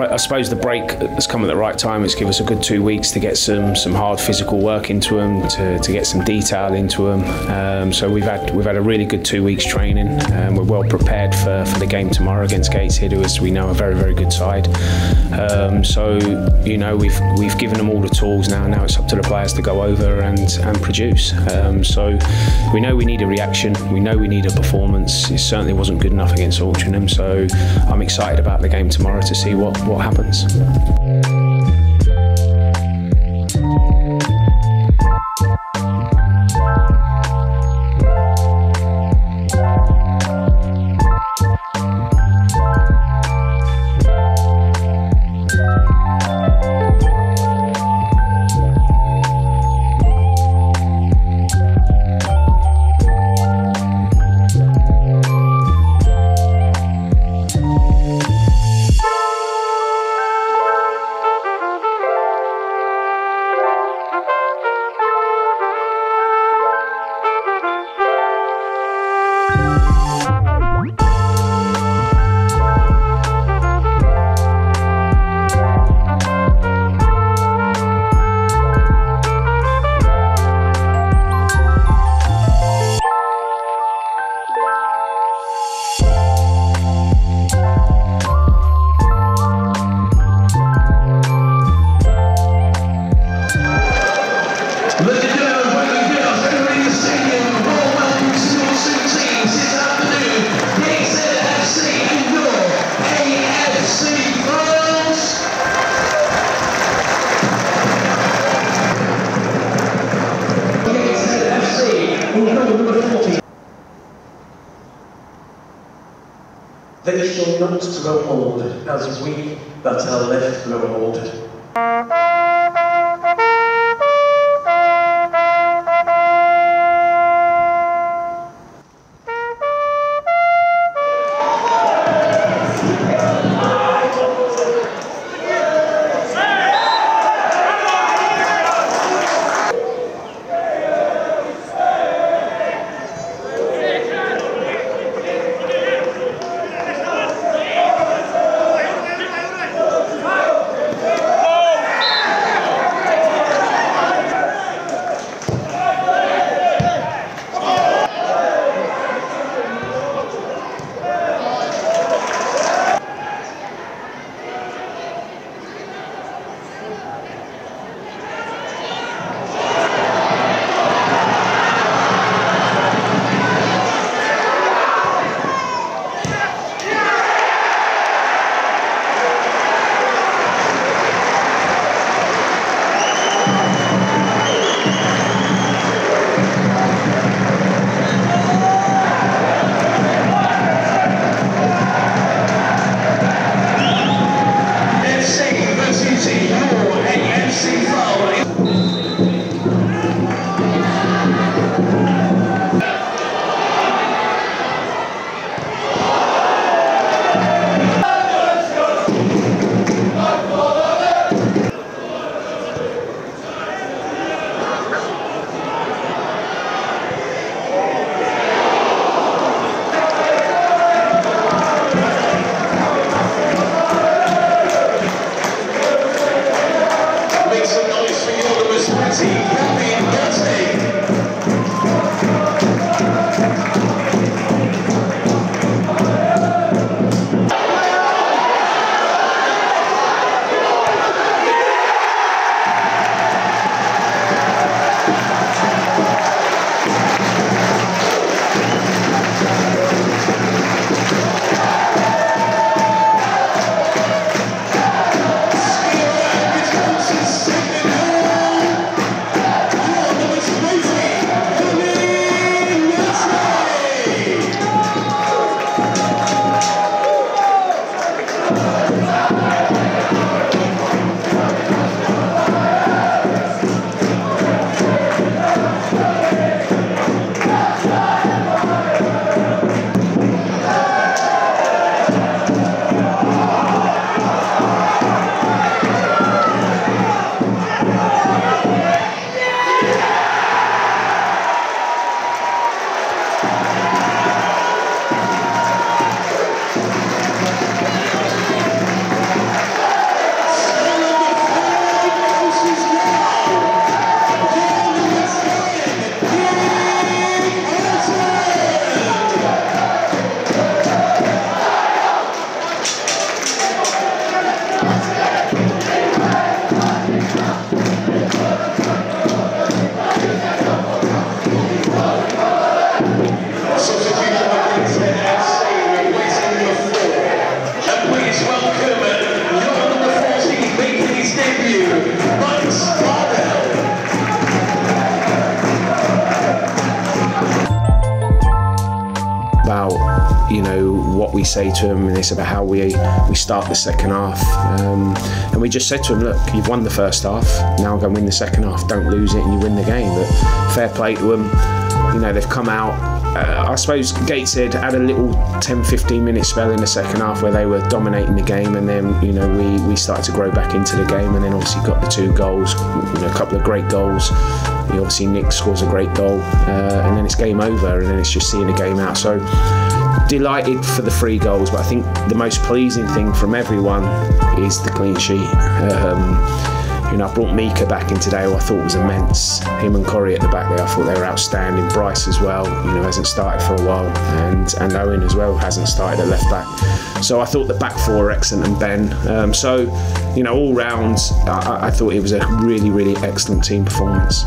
I suppose the break has come at the right time. It's given us a good two weeks to get some some hard physical work into them, to, to get some detail into them. Um, so we've had we've had a really good two weeks training. Um, we're well prepared for, for the game tomorrow against Gateshead, who as we know a very very good side. Um, so you know we've we've given them all the tools now. Now it's up to the players to go over and and produce. Um, so we know we need a reaction. We know we need a performance. It certainly wasn't good enough against Altrincham. So I'm excited about the game tomorrow to see what what happens. They shall not grow old, as we that are left grow old. We say to them, and they it's about how we we start the second half. Um, and we just said to them, look, you've won the first half, now go and win the second half. Don't lose it, and you win the game. But fair play to them. You know, they've come out uh, I suppose Gateshead had a little 10 15 minute spell in the second half where they were dominating the game, and then you know we, we started to grow back into the game, and then obviously got the two goals, you know, a couple of great goals. You obviously, Nick scores a great goal, uh, and then it's game over, and then it's just seeing the game out. So delighted for the three goals, but I think the most pleasing thing from everyone is the clean sheet. Um, you know, I brought Mika back in today, who I thought was immense. Him and Corey at the back there, I thought they were outstanding. Bryce as well, you know, hasn't started for a while, and and Owen as well hasn't started at left back. So I thought the back four were excellent, and Ben. Um, so, you know, all round, I, I thought it was a really, really excellent team performance.